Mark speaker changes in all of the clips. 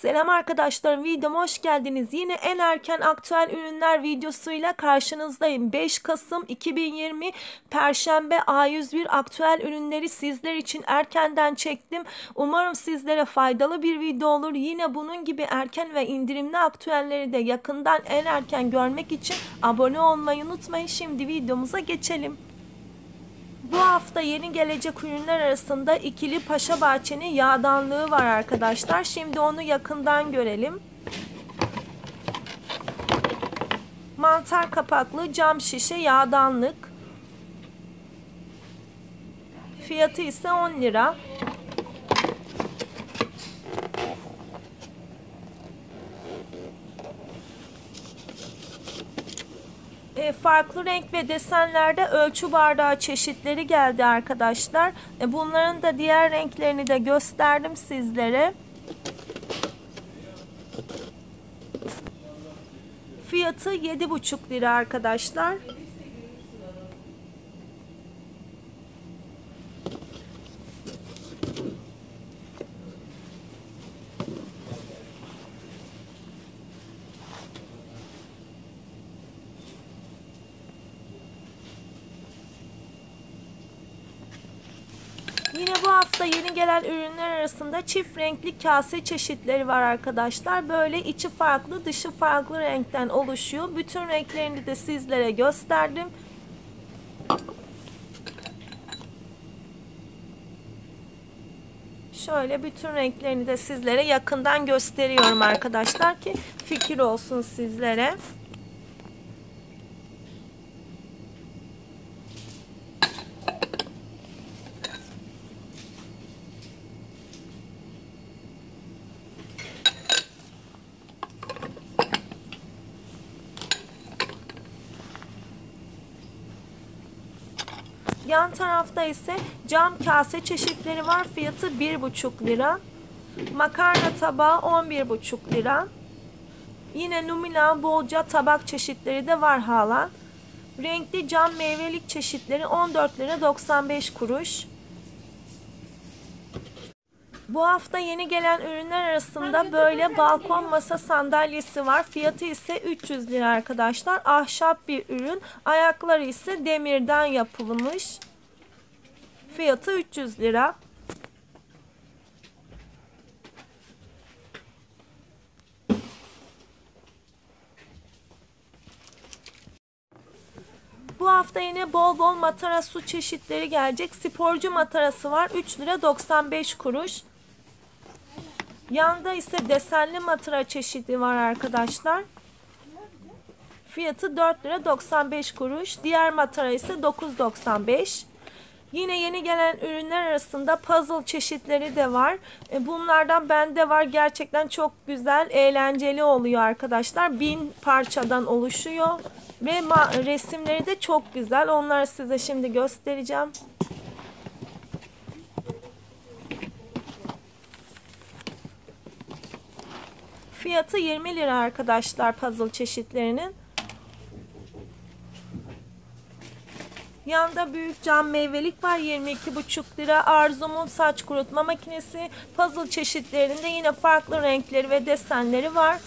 Speaker 1: Selam arkadaşlar videoma hoş geldiniz. Yine en erken aktüel ürünler videosuyla karşınızdayım. 5 Kasım 2020 Perşembe A101 aktüel ürünleri sizler için erkenden çektim. Umarım sizlere faydalı bir video olur. Yine bunun gibi erken ve indirimli aktüelleri de yakından en erken görmek için abone olmayı unutmayın. Şimdi videomuza geçelim. Bu hafta yeni gelecek ürünler arasında ikili Paşa Bahçe'nin yağdanlığı var arkadaşlar. Şimdi onu yakından görelim. Mantar kapaklı cam şişe yağdanlık. Fiyatı ise 10 lira. Farklı renk ve desenlerde ölçü bardağı çeşitleri geldi arkadaşlar. E, bunların da diğer renklerini de gösterdim sizlere. Fiyatı 7,5 lira arkadaşlar. Yine bu hafta yeni gelen ürünler arasında çift renkli kase çeşitleri var arkadaşlar. Böyle içi farklı dışı farklı renkten oluşuyor. Bütün renklerini de sizlere gösterdim. Şöyle bütün renklerini de sizlere yakından gösteriyorum arkadaşlar ki fikir olsun sizlere. Yan tarafta ise cam kase çeşitleri var. Fiyatı 1,5 lira. Makarna tabağı 11,5 lira. Yine numina bolca tabak çeşitleri de var hala. Renkli cam meyvelik çeşitleri 14 lira 95 kuruş. Bu hafta yeni gelen ürünler arasında böyle balkon masa sandalyesi var. Fiyatı ise 300 lira arkadaşlar. Ahşap bir ürün. Ayakları ise demirden yapılmış. Fiyatı 300 lira. Bu hafta yine bol bol matara su çeşitleri gelecek. Sporcu matarası var. 3 lira 95 kuruş. Yanda ise desenli matara çeşidi var arkadaşlar. Fiyatı 4 lira 95 kuruş. Diğer matara ise 9.95. Yine yeni gelen ürünler arasında puzzle çeşitleri de var. E, bunlardan bende var. Gerçekten çok güzel, eğlenceli oluyor arkadaşlar. Bin parçadan oluşuyor. Ve resimleri de çok güzel. Onları size şimdi göstereceğim. Fiyatı 20 lira arkadaşlar puzzle çeşitlerinin. Yanda büyük cam meyvelik var 22,5 lira. Arzumun saç kurutma makinesi. Puzzle çeşitlerinde yine farklı renkleri ve desenleri var.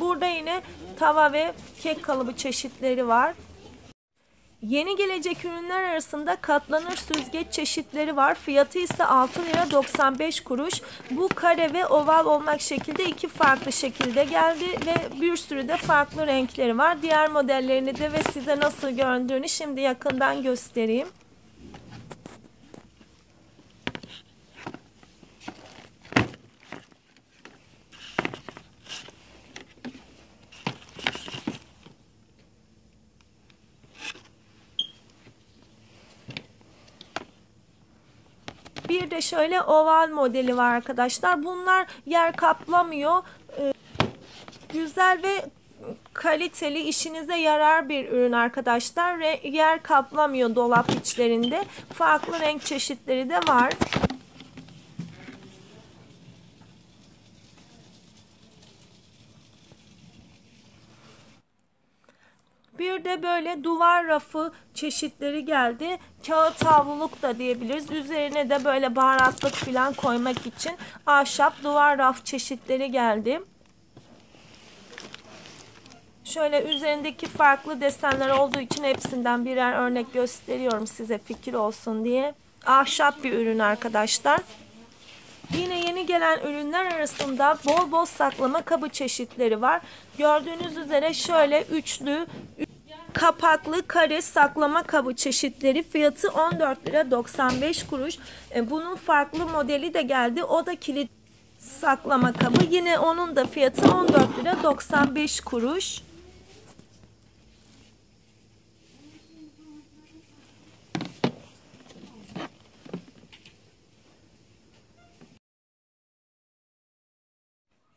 Speaker 1: Burada yine tava ve kek kalıbı çeşitleri var. Yeni gelecek ürünler arasında katlanır süzgeç çeşitleri var. Fiyatı ise 6 lira 95 kuruş. Bu kare ve oval olmak şekilde iki farklı şekilde geldi ve bir sürü de farklı renkleri var. Diğer modellerini de ve size nasıl göründüğünü şimdi yakından göstereyim. Bir de şöyle oval modeli var arkadaşlar. Bunlar yer kaplamıyor. Ee, güzel ve kaliteli işinize yarar bir ürün arkadaşlar. Yer kaplamıyor dolap içlerinde. Farklı renk çeşitleri de var. Bir de böyle duvar rafı çeşitleri geldi. Kağıt havluluk da diyebiliriz. Üzerine de böyle baharatlık falan koymak için ahşap duvar raf çeşitleri geldi. Şöyle üzerindeki farklı desenler olduğu için hepsinden birer örnek gösteriyorum size fikir olsun diye. Ahşap bir ürün arkadaşlar. Yine yeni gelen ürünler arasında bol bol saklama kabı çeşitleri var. Gördüğünüz üzere şöyle üçlü kapaklı kare saklama kabı çeşitleri fiyatı 14 lira 95 kuruş. E, Bunun farklı modeli de geldi. O da kilit saklama kabı. Yine onun da fiyatı 14 lira 95 kuruş.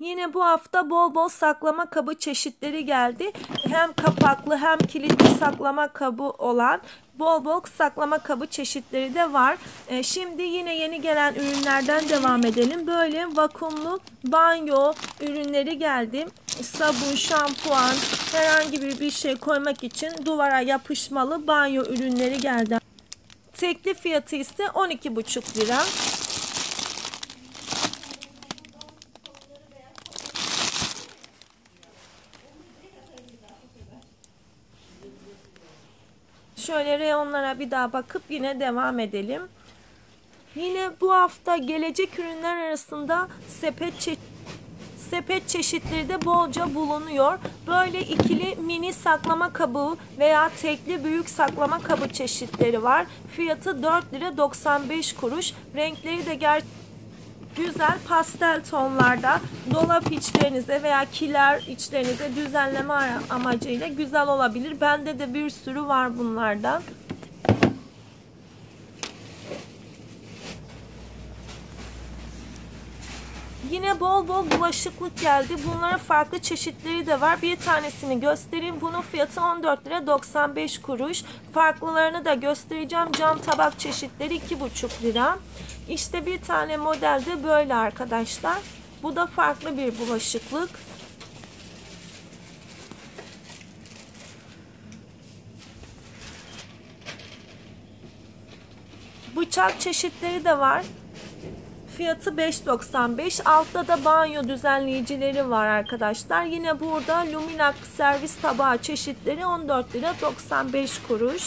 Speaker 1: Yine bu hafta bol bol saklama kabı çeşitleri geldi. Hem kapaklı hem kilitli saklama kabı olan bol bol saklama kabı çeşitleri de var. Ee, şimdi yine yeni gelen ürünlerden devam edelim. Böyle vakumlu banyo ürünleri geldi. Sabun, şampuan, herhangi bir şey koymak için duvara yapışmalı banyo ürünleri geldi. Tekli fiyatı ise 12,5 lira. Şöyle reyonlara bir daha bakıp yine devam edelim. Yine bu hafta gelecek ürünler arasında sepet çe sepet çeşitleri de bolca bulunuyor. Böyle ikili mini saklama kabı veya tekli büyük saklama kabı çeşitleri var. Fiyatı 4 lira 95 kuruş. Renkleri de gerçekten güzel pastel tonlarda dolap içlerinize veya kiler içlerinize düzenleme amacıyla güzel olabilir. Bende de bir sürü var bunlardan. Yine bol bol bulaşıklık geldi. Bunların farklı çeşitleri de var. Bir tanesini göstereyim. Bunun fiyatı 14 lira 95 kuruş. Farklılarını da göstereceğim. Cam tabak çeşitleri 2,5 lira. İşte bir tane model de böyle arkadaşlar. Bu da farklı bir bulaşıklık. Bıçak çeşitleri de var. Fiyatı 5.95. Altta da banyo düzenleyicileri var arkadaşlar. Yine burada Luminac servis tabağı çeşitleri 14 lira 95 kuruş.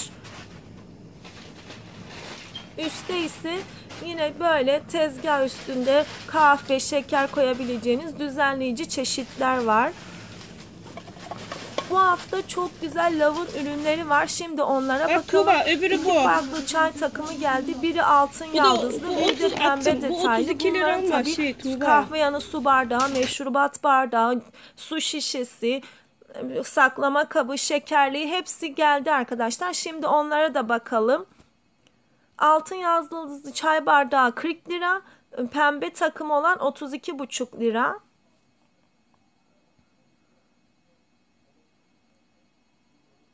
Speaker 1: Üstte ise yine böyle tezgah üstünde kahve, şeker koyabileceğiniz düzenleyici çeşitler var. Bu hafta çok güzel lavın ürünleri var. Şimdi onlara
Speaker 2: Bak
Speaker 1: bakalım.
Speaker 2: Tuğba, öbürü
Speaker 1: İki
Speaker 2: bu.
Speaker 1: farklı çay takımı geldi. Biri altın
Speaker 2: da-
Speaker 1: yaldızlı,
Speaker 2: bu
Speaker 1: biri de
Speaker 2: 30
Speaker 1: pembe
Speaker 2: attım. Bu
Speaker 1: detaylı.
Speaker 2: 32 lira
Speaker 1: Bunların
Speaker 2: ama
Speaker 1: tabii
Speaker 2: şey, Tuğba.
Speaker 1: kahve yanı su bardağı, meşrubat bardağı, su şişesi, saklama kabı, şekerliği hepsi geldi arkadaşlar. Şimdi onlara da bakalım. Altın yaldızlı çay bardağı 40 lira. Pembe takım olan 32,5 lira.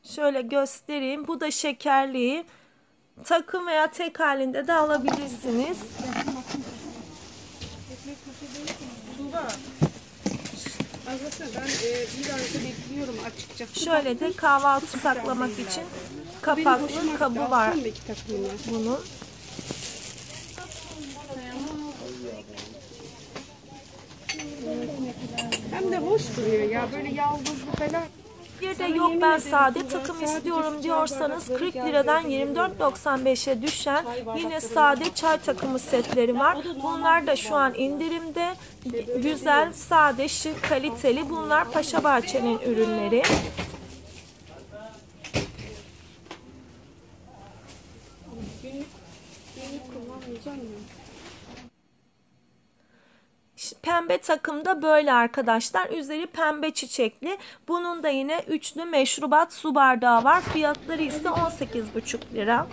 Speaker 1: Şöyle göstereyim. Bu da şekerliği. Takım veya tek halinde de alabilirsiniz. Şöyle de kahvaltı saklamak için kapaklı kabı var bunun.
Speaker 2: Hem de hoş duruyor ya böyle yaldızlı falan.
Speaker 1: Bir de yok ben sade takım istiyorum diyorsanız
Speaker 2: çay
Speaker 1: 40
Speaker 2: bardakları
Speaker 1: liradan
Speaker 2: geldi.
Speaker 1: 24.95'e düşen yine sade çay takımı setleri var. Bunlar da şu an indirimde. Güzel, sade, şık, kaliteli. Bunlar Paşa Bahçe'nin ürünleri.
Speaker 2: Kullanmayacağım ya.
Speaker 1: Pembe takımda böyle arkadaşlar. Üzeri pembe çiçekli. Bunun da yine üçlü meşrubat su bardağı var. Fiyatları ise 18,5 lira.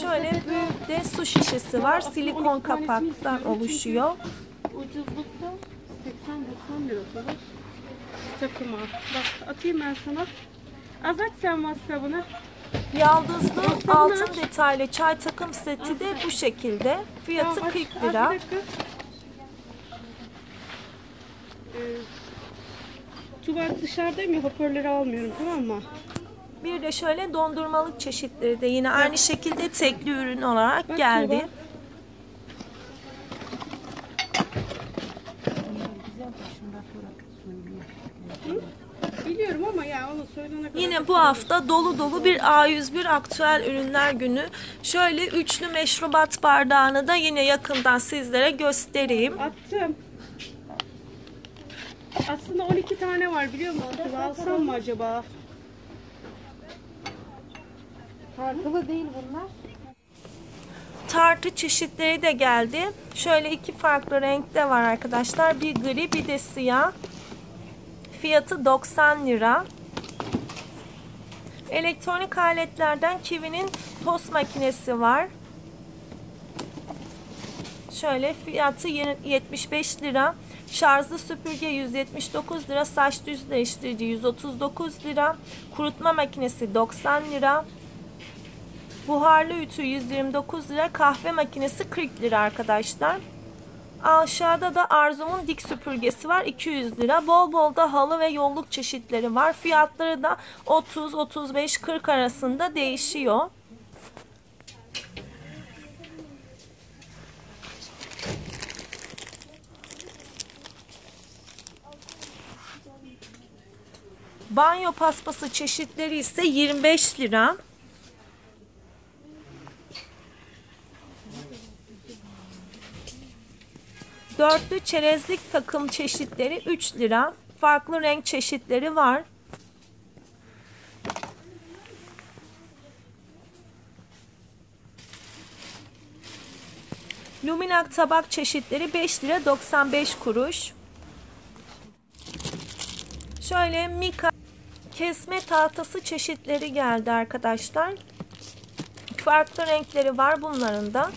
Speaker 1: Şöyle büyük de su şişesi var. Silikon kapaktan oluşuyor.
Speaker 2: Ucuzlukta 80-90 lira falan. Takıma. Bak atayım ben sana. Az aç sen WhatsApp'ını.
Speaker 1: Yaldızlı altın detaylı çay takım seti de bu şekilde. Fiyatı
Speaker 2: Tamam, aç,
Speaker 1: 40
Speaker 2: aç,
Speaker 1: lira.
Speaker 2: Ee, Tuval dışarıdayım ya hoparlörü almıyorum tamam mı?
Speaker 1: Bir de şöyle dondurmalık çeşitleri de yine aynı şekilde tekli ürün olarak
Speaker 2: Bak
Speaker 1: geldi.
Speaker 2: Tuğba. Biliyorum ama ya onu söylene kadar.
Speaker 1: Yine bu hafta dolu dolu bir A101 aktüel ürünler günü. Şöyle üçlü meşrubat bardağını da yine yakından sizlere göstereyim.
Speaker 2: Attım. Aslında 12 tane var biliyor musun? Alsam mı acaba?
Speaker 3: Tartılı değil bunlar.
Speaker 1: Tartı çeşitleri de geldi. Şöyle iki farklı renkte var arkadaşlar. Bir gri bir de siyah. Fiyatı 90 lira. Elektronik aletlerden Kiwi'nin tost makinesi var. Şöyle fiyatı yeni- 75 lira. Şarjlı süpürge 179 lira. Saç düz değiştirici 139 lira. Kurutma makinesi 90 lira. Buharlı ütü 129 lira. Kahve makinesi 40 lira arkadaşlar. Aşağıda da Arzum'un dik süpürgesi var 200 lira. Bol bol da halı ve yolluk çeşitleri var. Fiyatları da 30, 35, 40 arasında değişiyor. Banyo paspası çeşitleri ise 25 lira. Dörtlü çerezlik takım çeşitleri 3 lira. Farklı renk çeşitleri var. Luminak tabak çeşitleri 5 lira 95 kuruş. Şöyle Mika kesme tahtası çeşitleri geldi arkadaşlar. Farklı renkleri var bunların da.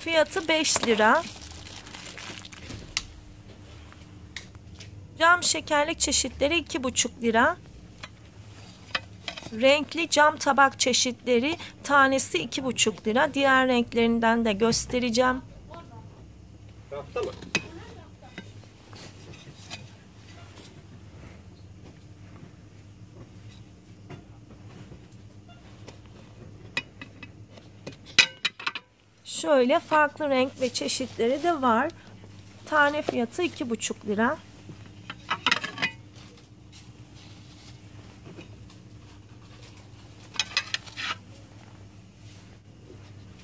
Speaker 1: Fiyatı 5 lira. Cam şekerlik çeşitleri 2,5 lira. Renkli cam tabak çeşitleri tanesi 2,5 lira. Diğer renklerinden de göstereceğim. Şöyle farklı renk ve çeşitleri de var. Tane fiyatı 2,5 lira.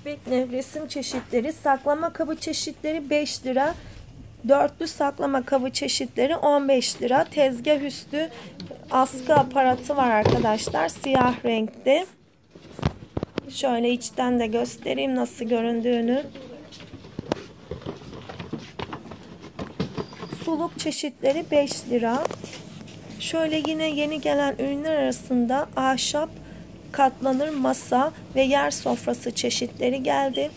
Speaker 1: Bekle resim çeşitleri, saklama kabı çeşitleri 5 lira. Dörtlü saklama kabı çeşitleri 15 lira. Tezgah üstü askı aparatı var arkadaşlar. Siyah renkte. Şöyle içten de göstereyim nasıl göründüğünü. Suluk çeşitleri 5 lira. Şöyle yine yeni gelen ürünler arasında ahşap katlanır masa ve yer sofrası çeşitleri geldi.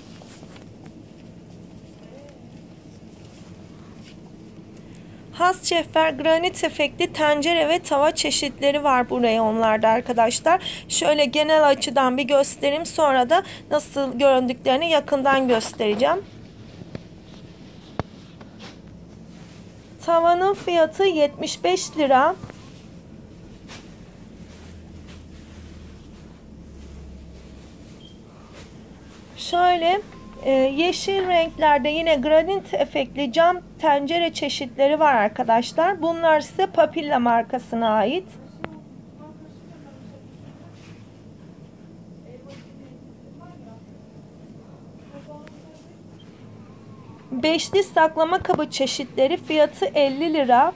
Speaker 1: Has şeffer granit efekti tencere ve tava çeşitleri var bu reyonlarda arkadaşlar. Şöyle genel açıdan bir göstereyim sonra da nasıl göründüklerini yakından göstereceğim. Tavanın fiyatı 75 lira. Şöyle e, yeşil renklerde yine granit efektli cam tencere çeşitleri var arkadaşlar. Bunlar ise Papilla markasına ait. Beşli saklama kabı çeşitleri fiyatı 50 lira.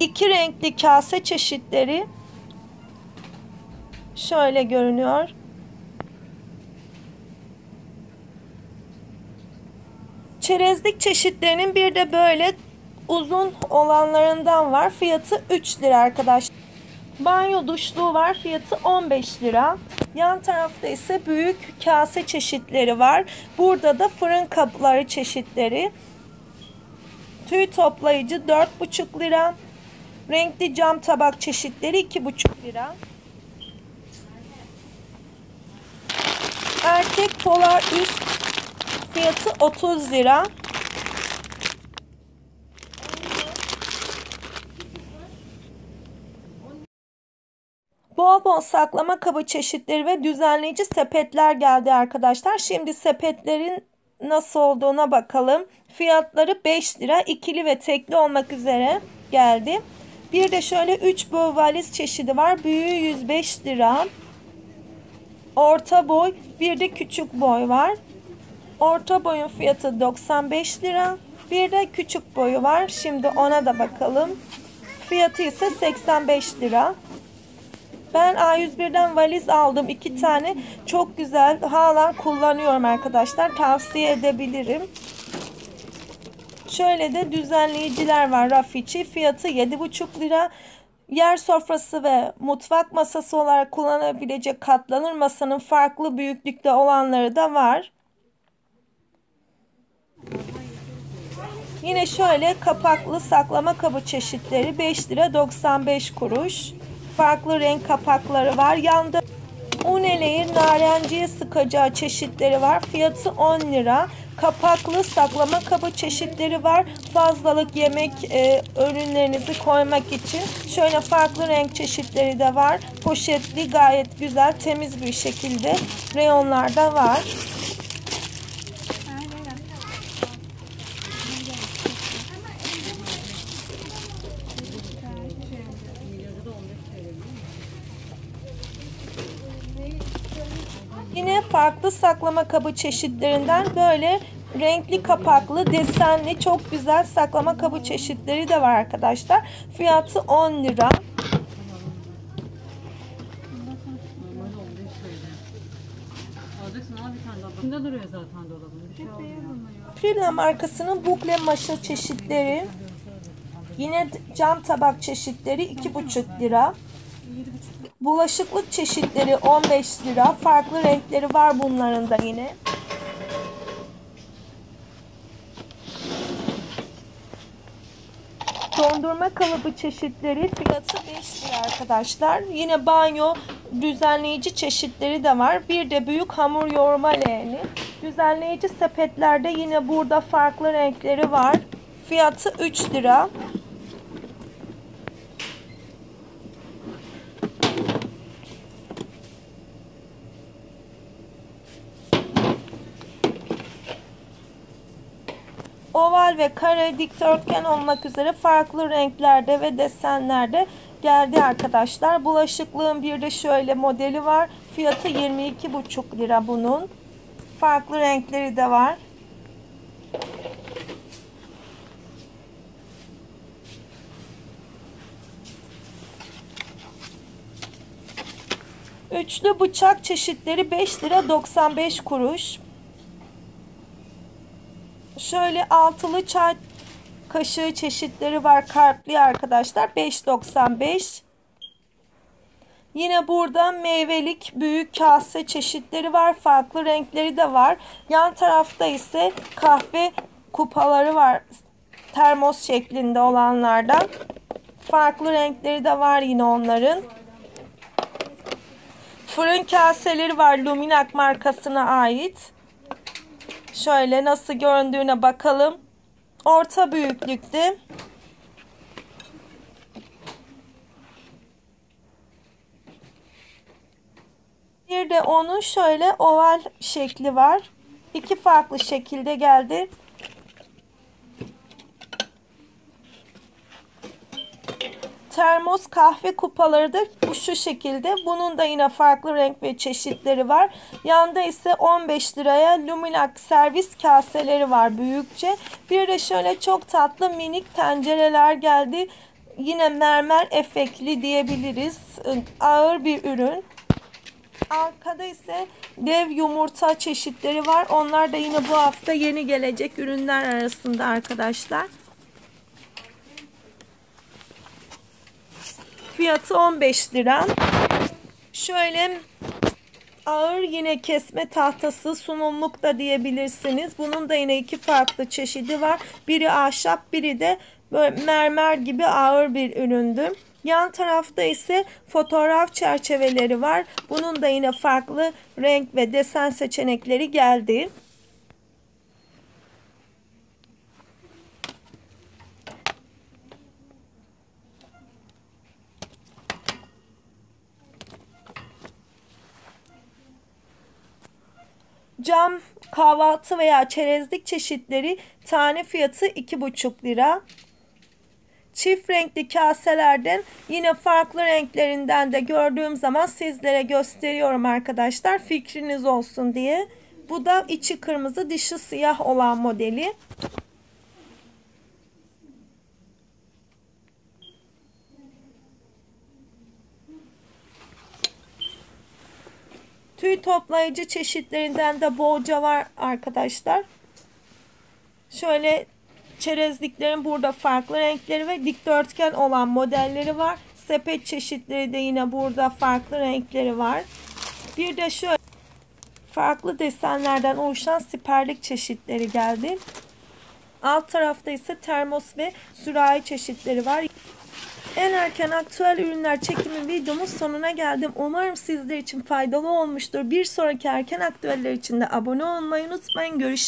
Speaker 1: İki renkli kase çeşitleri şöyle görünüyor. Çerezlik çeşitlerinin bir de böyle uzun olanlarından var. Fiyatı 3 lira arkadaşlar. Banyo duşluğu var. Fiyatı 15 lira. Yan tarafta ise büyük kase çeşitleri var. Burada da fırın kapları çeşitleri. Tüy toplayıcı 4,5 lira. Renkli cam tabak çeşitleri 2,5 lira. Erkek polar üst Fiyatı 30 lira. Bol bol saklama kabı çeşitleri ve düzenleyici sepetler geldi arkadaşlar. Şimdi sepetlerin nasıl olduğuna bakalım. Fiyatları 5 lira. ikili ve tekli olmak üzere geldi. Bir de şöyle 3 boy valiz çeşidi var. Büyüğü 105 lira. Orta boy, bir de küçük boy var. Orta boyun fiyatı 95 lira. Bir de küçük boyu var. Şimdi ona da bakalım. Fiyatı ise 85 lira. Ben A101'den valiz aldım. iki tane. Çok güzel. Hala kullanıyorum arkadaşlar. Tavsiye edebilirim. Şöyle de düzenleyiciler var raf içi. Fiyatı 7,5 lira. Yer sofrası ve mutfak masası olarak kullanabilecek katlanır masanın farklı büyüklükte olanları da var. Yine şöyle kapaklı saklama kabı çeşitleri 5 lira 95 kuruş. Farklı renk kapakları var. Yanda Uneleyin narenciye sıkacağı çeşitleri var. Fiyatı 10 lira. Kapaklı saklama kabı çeşitleri var. Fazlalık yemek e, ürünlerinizi koymak için. Şöyle farklı renk çeşitleri de var. Poşetli gayet güzel temiz bir şekilde reyonlarda var. Yine farklı saklama kabı çeşitlerinden böyle renkli kapaklı desenli çok güzel saklama kabı çeşitleri de var arkadaşlar. Fiyatı 10 lira.
Speaker 4: Şimdi duruyor zaten dolabın. Bir şey.
Speaker 1: Prilla markasının bukle maşa çeşitleri. Yine cam tabak çeşitleri 2,5 lira. Bulaşıklık çeşitleri 15 lira. Farklı renkleri var bunların da yine. Dondurma kalıbı çeşitleri fiyatı 5 lira arkadaşlar. Yine banyo düzenleyici çeşitleri de var. Bir de büyük hamur yoğurma leğeni. Düzenleyici sepetlerde yine burada farklı renkleri var. Fiyatı 3 lira. Ve kare dikdörtgen olmak üzere farklı renklerde ve desenlerde geldi arkadaşlar. Bulaşıklığın bir de şöyle modeli var. Fiyatı 22,5 lira bunun. Farklı renkleri de var. Üçlü bıçak çeşitleri 5 lira 95 kuruş. Şöyle altılı çay kaşığı çeşitleri var kartlı arkadaşlar 5.95 Yine burada meyvelik büyük kase çeşitleri var. Farklı renkleri de var. Yan tarafta ise kahve kupaları var. Termos şeklinde olanlardan. Farklı renkleri de var yine onların. Fırın kaseleri var Luminac markasına ait. Şöyle nasıl göründüğüne bakalım. Orta büyüklükte. Bir de onun şöyle oval şekli var. İki farklı şekilde geldi. Termos kahve kupaları da bu şu şekilde. Bunun da yine farklı renk ve çeşitleri var. Yanda ise 15 liraya Luminac servis kaseleri var büyükçe. Bir de şöyle çok tatlı minik tencereler geldi. Yine mermer efektli diyebiliriz. Ağır bir ürün. Arkada ise dev yumurta çeşitleri var. Onlar da yine bu hafta yeni gelecek ürünler arasında arkadaşlar. Fiyatı 15 lira. Şöyle ağır yine kesme tahtası sunumluk da diyebilirsiniz. Bunun da yine iki farklı çeşidi var. Biri ahşap biri de böyle mermer gibi ağır bir üründü. Yan tarafta ise fotoğraf çerçeveleri var. Bunun da yine farklı renk ve desen seçenekleri geldi. Cam kahvaltı veya çerezlik çeşitleri tane fiyatı 2,5 lira. Çift renkli kaselerden yine farklı renklerinden de gördüğüm zaman sizlere gösteriyorum arkadaşlar. Fikriniz olsun diye. Bu da içi kırmızı dışı siyah olan modeli. Tüy toplayıcı çeşitlerinden de bolca var arkadaşlar. Şöyle çerezliklerin burada farklı renkleri ve dikdörtgen olan modelleri var. Sepet çeşitleri de yine burada farklı renkleri var. Bir de şöyle farklı desenlerden oluşan siperlik çeşitleri geldi. Alt tarafta ise termos ve sürahi çeşitleri var. En erken aktüel ürünler çekimi videomuz sonuna geldim. Umarım sizler için faydalı olmuştur. Bir sonraki erken aktüeller için de abone olmayı unutmayın. Görüşürüz.